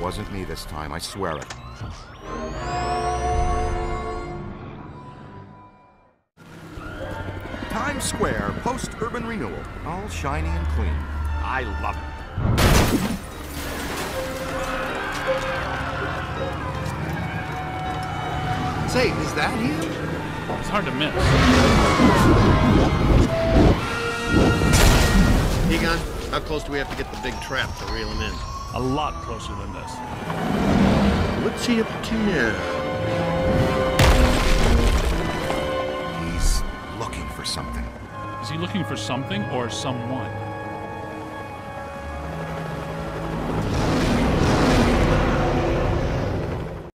Wasn't me this time, I swear it. Times Square, post-urban renewal. All shiny and clean. I love it. Say, is that him? It's hard to miss. Egon, how close do we have to get the big trap to reel him in? A lot closer than this. What's he up to now? Something. Is he looking for something or someone?